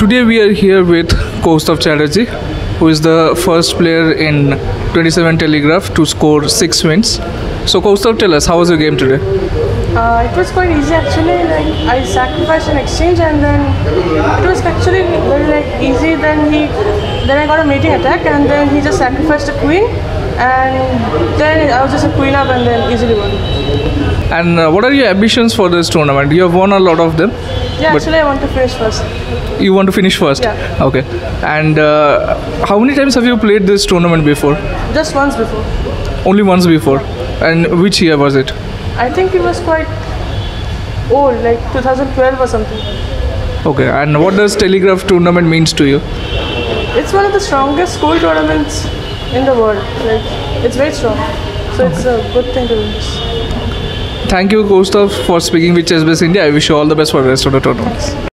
Today we are here with Koustav Chatterjee, who is the first player in 27 Telegraph to score six wins. So Koustav, tell us, how was your game today? Uh, it was quite easy actually. Like I sacrificed an exchange and then it was actually very like easy. Then he, then I got a mating attack and then he just sacrificed a queen and then I was just a queen up and then easily won. And uh, what are your ambitions for this tournament? You have won a lot of them. Yeah, actually I want to finish first. You want to finish first? Yeah. Okay. And uh, how many times have you played this tournament before? Just once before. Only once before. And which year was it? I think it was quite old, like 2012 or something. Okay. And what does Telegraph tournament means to you? It's one of the strongest school tournaments in the world. Like it's very strong. So it's a good thing to win this. Thank you, Koustav, for speaking with ChessBase India. I wish you all the best for the rest of the tournaments.